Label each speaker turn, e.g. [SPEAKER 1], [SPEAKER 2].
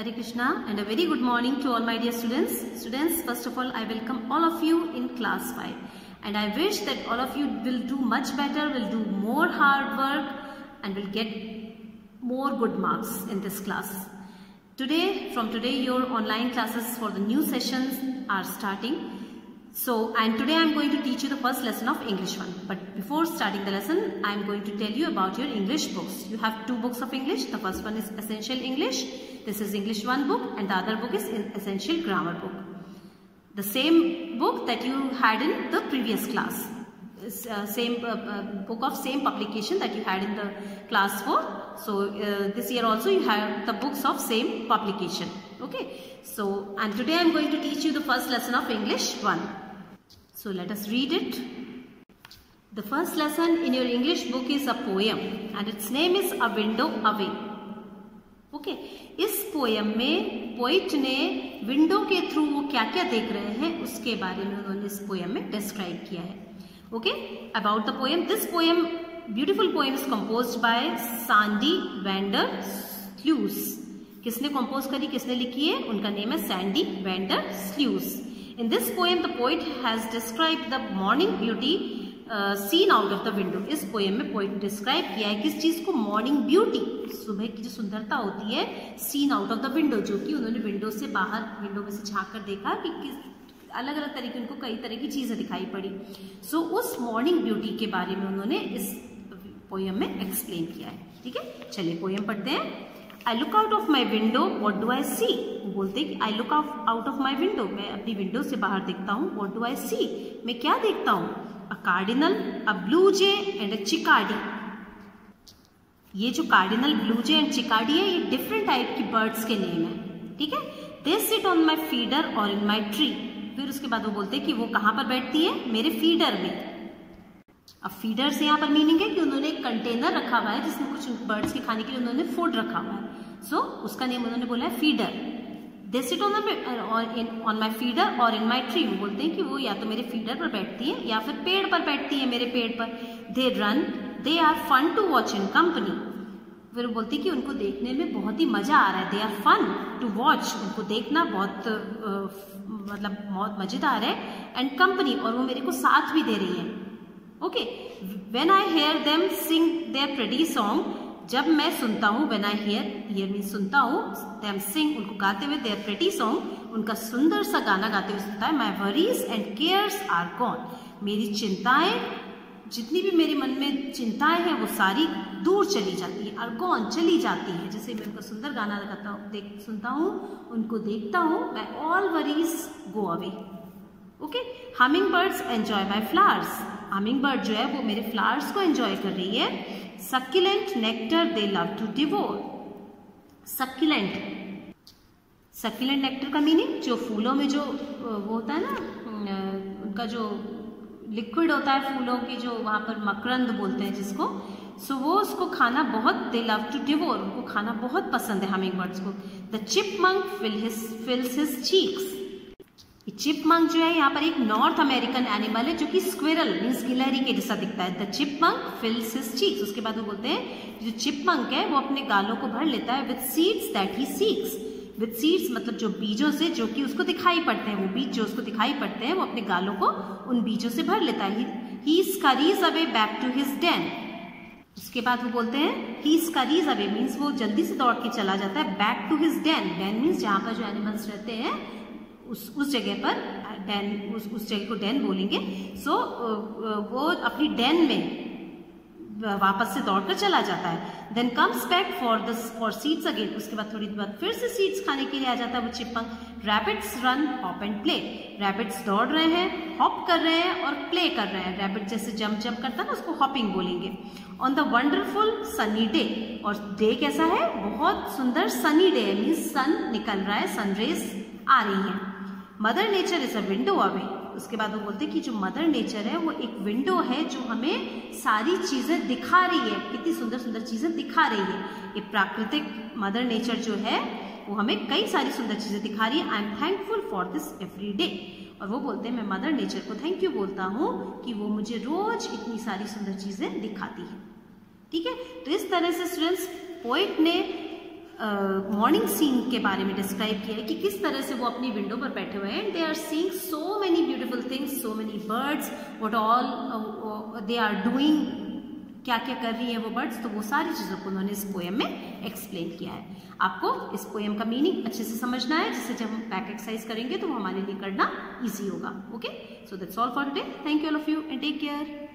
[SPEAKER 1] Hare Krishna and a very good morning to all my dear students. Students, first of all, I welcome all of you in class 5 and I wish that all of you will do much better, will do more hard work and will get more good marks in this class. Today, from today, your online classes for the new sessions are starting. So, and today I am going to teach you the first lesson of English 1. But before starting the lesson, I am going to tell you about your English books. You have two books of English. The first one is Essential English. This is English 1 book and the other book is Essential Grammar book. The same book that you had in the previous class. Uh, same uh, uh, book of same publication that you had in the class 4. So, uh, this year also you have the books of same publication. Okay. So, and today I am going to teach you the first lesson of English 1. So let us read it. The first lesson in your English book is a poem and its name is A Window Away. Okay okay. इस poem में poet ने window के through वो क्या क्या देख रहे हैं उसके बारे में उन्होंने इस पोयम में डिस्क्राइब किया है okay about the poem this poem beautiful poem is compose by Sandi Vander Sluys किसने कंपोज करी किसने लिखी है? उनका नेम है Sandy Vander Sluys in this poem, the poet described the morning beauty uh, seen out of the window. इस poem में poet describe किया है किस चीज़ को? मॉर्निंग ब्यूटी सुबह की जो सुंदरता होती है scene out of the window जो कि उन्होंने विंडो से बाहर विंडो में से झाँक कर देखा कि किस अलग अलग तरीके उनको कई तरह की चीज़ें दिखाई पड़ी। सो so, उस मॉर्निंग ब्यूटी के बारे में उन्होंने इस पोयम में एक्सप्लेन किया है। ठीक है? चलिए पोयम पढ़ते हैं। I look out of my window what do I see बोलते कि I look out of my window मैं अपनी विंडो से बाहर देखता हूँ वॉट डू आई सी मैं क्या देखता हूँ? A cardinal a blue jay and a chickadee ये जो cardinal blue jay and chickadee है, ये डिफरेंट टाइप की बर्ड्स के नेम है, ठीक है? They sit on my feeder और इन माई ट्री फिर उसके बाद वो बोलते हैं कि वो कहाँ पर बैठती है? मेरे फीडर में. अब फीडर से यहाँ पर मीनिंग है कि उन्होंने एक कंटेनर रखा हुआ है जिसमें कुछ बर्ड्स के खाने के लिए उन्होंने फ़ूड रखा हुआ है। सो so, उसका नेम उन्होंने बोला है feeder they sit on on my feeder और इन माई ट्री बोलते हैं कि वो या तो मेरे फीडर पर बैठती है या फिर पेड़ पर बैठती है मेरे पेड़ पर। They run they are fun to watch in company फिर बोलती कि उनको देखने में बहुत ही मज़ा आ रहा है। They are fun to watch उनको देखना बहुत uh, मतलब बहुत मज़ेदार है। एंड कंपनी और वो मेरे को साथ भी दे रही है। Okay when I hear them sing their pretty song जब मैं सुनता हूँ when I hear hear mean सुनता हूँ देम सिंग उनको गाते हुए देयर प्रेटी सॉन्ग उनका सुंदर सा गाना गाते हुए सुनता है my worries and cares are gone मेरी चिंताएँ, जितनी भी मेरे मन में चिंताएँ हैं, वो सारी दूर चली जाती है आर गॉन चली जाती है। जैसे मैं उनका सुंदर गाना लगाता हूँ, देख, सुनता हूँ, उनको देखता हूँ my all worries go away okay humming birds enjoy my flowers humming bird जो है वो मेरे फ्लावर्स को एंजॉय कर रही है। Succulent nectar they love to devour succulent succulent nectar का मीनिंग जो फूलों में जो वो होता है ना उनका जो लिक्विड होता है फूलों की जो वहाँ पर मकरंद बोलते हैं जिसको सो so, वो उसको खाना बहुत दे लव टू डिवोर उनको खाना बहुत पसंद है हमिंग बर्ड्स को। The chipmunk fill his fills his cheeks chipmunk जो है यहाँ पर एक नॉर्थ अमेरिकन एनिमल है जो कि स्क्विरल मीन्स गिलहरी के जैसा दिखता है। The chipmunk fills his cheeks उसके बाद वो बोलते हैं जो चिपमंक है, वो अपने गालों को भर लेता है with seeds that he seeks with seeds मतलब जो बीजों से जो कि उसको दिखाई पड़ते हैं, वो बीज जो उसको दिखाई पड़ते हैं, वो अपने गालों को उन बीजों से भर लेता है। He scurries away back to his den उसके बाद वो बोलते हैं ही स्करीज अवे मीन्स वो जल्दी से दौड़ के चला जाता है back to his den den means जहाँ पर जो एनिमल्स रहते हैं उस उस जगह पर डैन, उस उस जगह को डैन बोलेंगे। सो वो अपनी डैन में वापस से दौड़कर चला जाता है। Then comes back for the for seeds again उसके बाद थोड़ी देर बाद फिर से सीड्स खाने के लिए आ जाता है वो chipmunk rabbits run hop and play rabbits दौड़ रहे हैं हॉप कर रहे हैं और प्ले कर रहे हैं। रैबिट जैसे जंप जंप करता है ना, उसको हॉपिंग बोलेंगे। On the wonderful sunny day और डे कैसा है? बहुत सुंदर सनी डे मीन्स सन निकल रहा है सनरेज आ रही है। Mother nature is a window away उसके बाद वो बोलते हैं कि जो मदर नेचर है, वो एक विंडो है जो हमें सारी चीज़ें दिखा रही है। कितनी सुंदर सुंदर चीज़ें दिखा रही है। ये प्राकृतिक मदर नेचर जो है, वो हमें कई सारी सुंदर चीज़ें दिखा रही है। I am thankful for this every day और वो बोलते हैं, मैं मदर नेचर को थैंक यू बोलता हूँ कि वो मुझे रोज इतनी सारी सुंदर चीज़ें दिखाती है। ठीक है? तो इस तरह से स्टूडेंट्स पोइट ने मॉर्निंग सीन के बारे में डिस्क्राइब किया है कि किस तरह से वो अपनी विंडो पर बैठे हुए हैं। And they are seeing so many beautiful things so many birds what all they are doing क्या क्या कर रही है वो बर्ड्स तो वो सारी चीज़ों को उन्होंने इस पोएम में एक्सप्लेन किया है। आपको इस पोएम का मीनिंग अच्छे से समझना है। जिससे जब हम बैक एक्सरसाइज करेंगे तो हमारे लिए करना ईजी होगा। Okay so that's all for today thank you all of you and take care